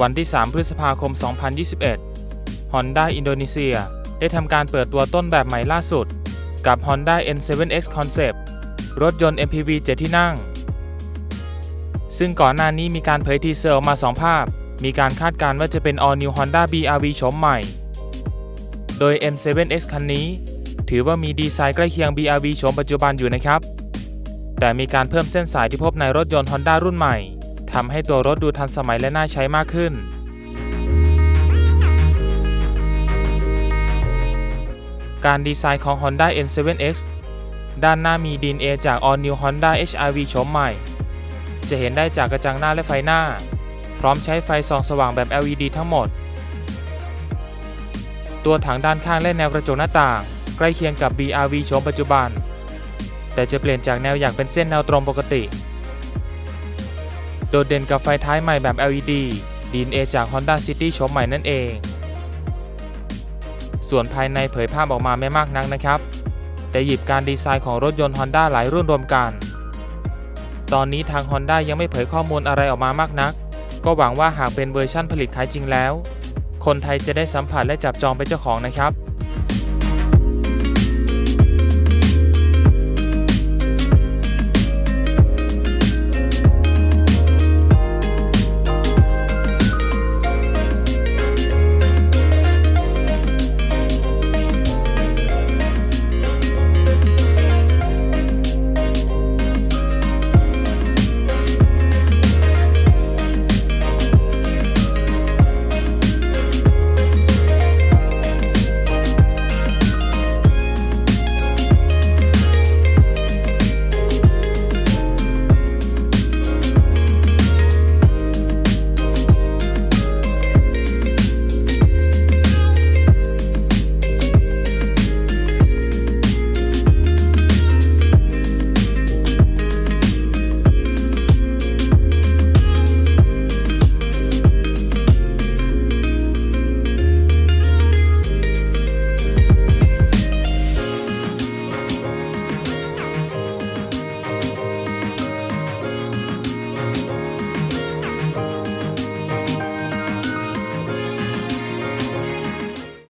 วันที่ 3 พฤษภาคม 2021 Honda อินโดนีเซียได้ทำการเปิดตัวต้นแบบใหม่ล่าสุด กับ Honda N7X Concept รถยนต์ MPV 7 ที่นั่ง ซึ่งก่อนหน้านี้มีการเผย teaser ออกมา 2 ภาพ มีการคาดการณ์ว่าจะเป็น All New Honda BRV โฉมใหม่ โดย N7X คันนี้ ถือว่ามีดีไซน์ใกล้เคียง BRV โฉมปัจจุบันอยู่นะครับ แต่มีการเพิ่มเส้นสายที่พบในรถยนต์ Honda รุ่นใหม่ ทำให้ตัวรถดูทันสมัยและน่าใช้มากขึ้น การดีไซน์ของ Honda N7X ด้านหน้ามี DNA จาก All New Honda HR-V โฉมใหม่ จะเห็นได้จากกระจังหน้าและไฟหน้า พร้อมใช้ไฟส่องสว่างแบบ LED ทั้งหมด ตัวถังด้านข้างและแนวกระจกหน้าต่าง ใกล้เคียงกับ BRV โฉมปัจจุบัน แต่จะเปลี่ยนจากแนวอย่างเป็นเส้นแนวตรงปกติ โดดเด่นกับไฟท้ายใหม่แบบ LED DNA จาก Honda City โฉมใหม่นั่นเอง ส่วนภายในเผยภาพออกมาไม่มากนักนะครับ แต่หยิบการดีไซน์ของรถยนต์ Honda หลายรุ่นรวมกัน ตอนนี้ทาง Honda ยังไม่เผยข้อมูลอะไรออกมามากนัก ก็หวังว่าหากเป็นเวอร์ชั่นผลิตขายจริงแล้ว คนไทยจะได้สัมผัสและจับจองเป็นเจ้าของนะครับ